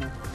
Yeah.